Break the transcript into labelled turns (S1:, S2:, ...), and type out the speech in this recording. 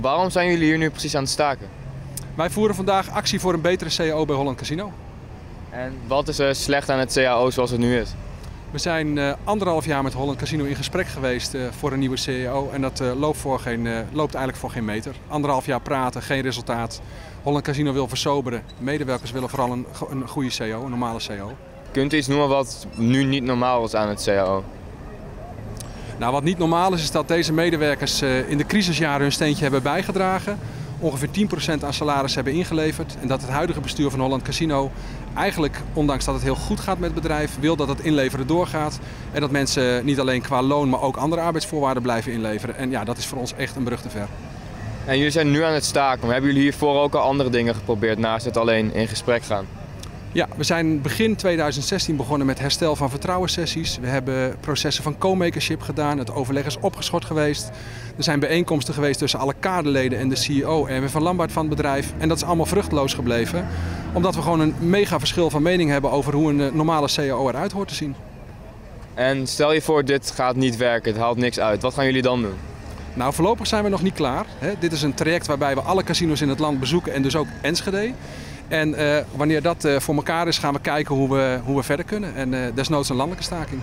S1: Waarom zijn jullie hier nu precies aan het staken?
S2: Wij voeren vandaag actie voor een betere CAO bij Holland Casino.
S1: En wat is er slecht aan het CAO zoals het nu is?
S2: We zijn uh, anderhalf jaar met Holland Casino in gesprek geweest uh, voor een nieuwe CAO en dat uh, loopt, voor geen, loopt eigenlijk voor geen meter. Anderhalf jaar praten, geen resultaat. Holland Casino wil versoberen. Medewerkers willen vooral een, een goede CAO, een normale CAO.
S1: Kunt u iets noemen wat nu niet normaal is aan het CAO?
S2: Nou, wat niet normaal is, is dat deze medewerkers in de crisisjaren hun steentje hebben bijgedragen ongeveer 10% aan salaris hebben ingeleverd. En dat het huidige bestuur van Holland Casino eigenlijk, ondanks dat het heel goed gaat met het bedrijf, wil dat het inleveren doorgaat. En dat mensen niet alleen qua loon, maar ook andere arbeidsvoorwaarden blijven inleveren. En ja, dat is voor ons echt een brug te ver.
S1: En jullie zijn nu aan het staken, maar hebben jullie hiervoor ook al andere dingen geprobeerd naast het alleen in gesprek gaan?
S2: Ja, we zijn begin 2016 begonnen met herstel van vertrouwenssessies. We hebben processen van co-makership gedaan. Het overleg is opgeschort geweest. Er zijn bijeenkomsten geweest tussen alle kaderleden en de CEO en van Lambert van het bedrijf. En dat is allemaal vruchteloos gebleven. Omdat we gewoon een mega verschil van mening hebben over hoe een eh, normale CAO eruit hoort te zien.
S1: En stel je voor, dit gaat niet werken, het haalt niks uit. Wat gaan jullie dan doen?
S2: Nou, voorlopig zijn we nog niet klaar. Dit is een traject waarbij we alle casinos in het land bezoeken en dus ook Enschede. En uh, wanneer dat uh, voor elkaar is, gaan we kijken hoe we, hoe we verder kunnen. En uh, desnoods een landelijke staking.